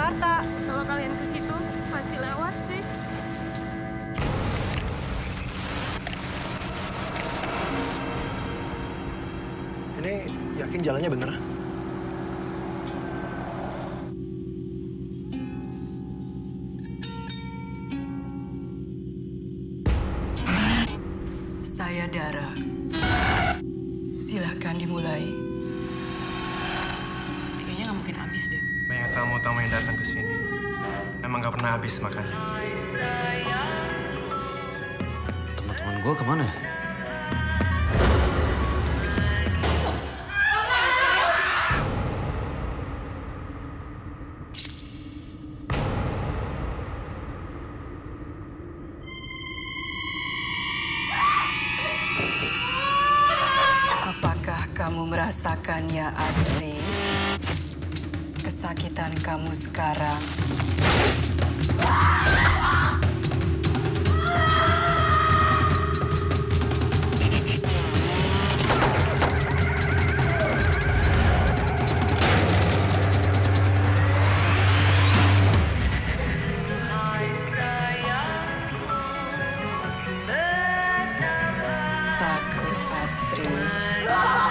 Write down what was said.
Jakarta. Kalau kalian ke situ pasti lewat sih. Ini yakin jalannya bener? Saya Dara. Silahkan dimulai. Kayaknya nggak mungkin habis deh. Banyak tamu-tamu yang datang ke sini. Emang gak pernah habis makannya. Teman-teman gue ke mana ya? Apakah kamu merasakannya, Adri? kesakitan kamu sekarang. Takut, Astrid.